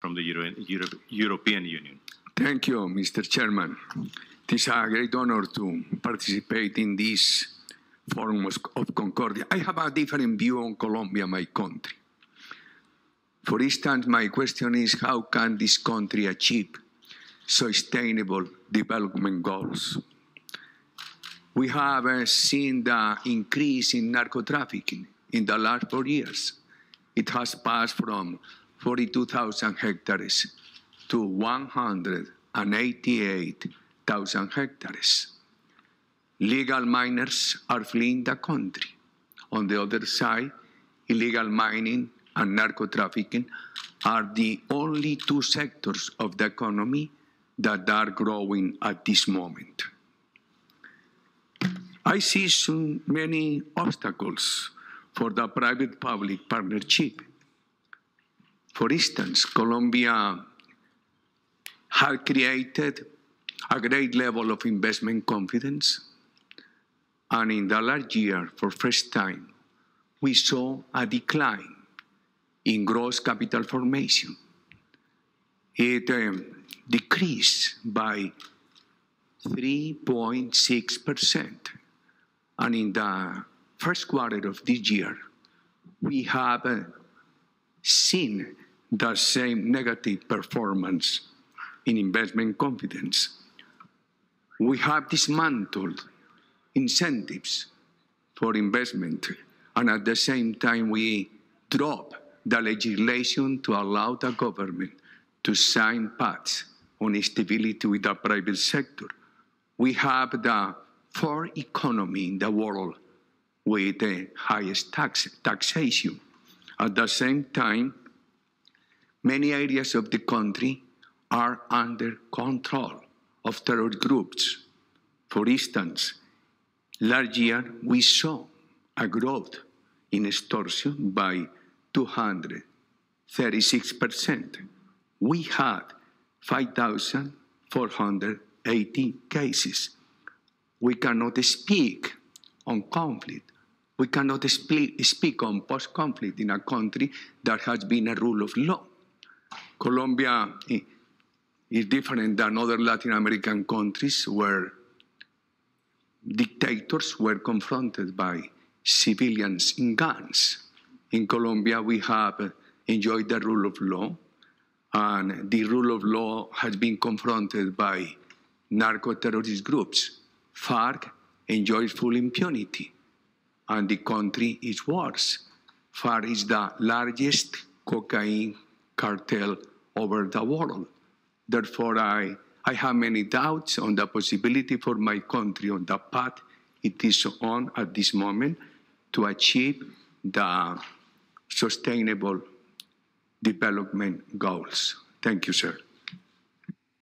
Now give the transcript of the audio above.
from the Euro- Euro- European Union. Thank you, Mr. Chairman. It is a great honor to participate in this forum of Concordia. I have a different view on Colombia, my country. For instance, my question is how can this country achieve sustainable development goals? We have uh, seen the increase in narco trafficking in the last four years. It has passed from 42,000 hectares to 188,000 hectares. Legal miners are fleeing the country. On the other side, illegal mining and narco trafficking are the only two sectors of the economy that are growing at this moment. I see many obstacles for the private public partnership. For instance, Colombia had created a great level of investment confidence. And in the last year, for first time, we saw a decline in gross capital formation. It um, decreased by 3.6%. And in the first quarter of this year, we have uh, seen the same negative performance in investment confidence. We have dismantled incentives for investment, and at the same time, we drop the legislation to allow the government to sign pacts on stability with the private sector. We have the fourth economy in the world with the highest tax, taxation. At the same time, many areas of the country are under control of terror groups. For instance, last year we saw a growth in extortion by 236%. We had 5,480 cases. We cannot speak on conflict. We cannot speak on post conflict in a country that has been a rule of law. Colombia is different than other Latin American countries where dictators were confronted by civilians in guns. In Colombia, we have enjoyed the rule of law, and the rule of law has been confronted by narco terrorist groups. FARC enjoys full impunity, and the country is worse. FARC is the largest cocaine cartel over the world. Therefore, I, I have many doubts on the possibility for my country on the path it is on at this moment to achieve the sustainable development goals. Thank you, sir.